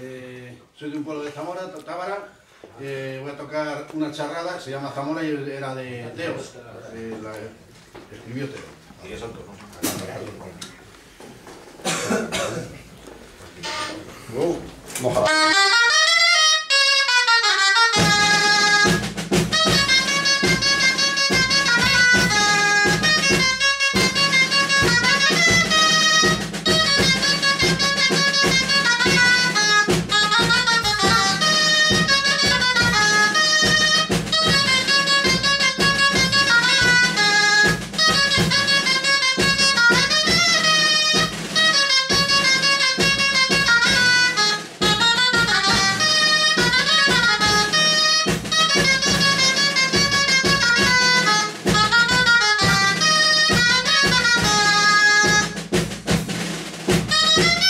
Eh, soy de un pueblo de Zamora, Tábara. Eh, voy a tocar una charrada, se llama Zamora y era de Teo. Eh, la escribió Teo. Y es autor, Wow. Mojada.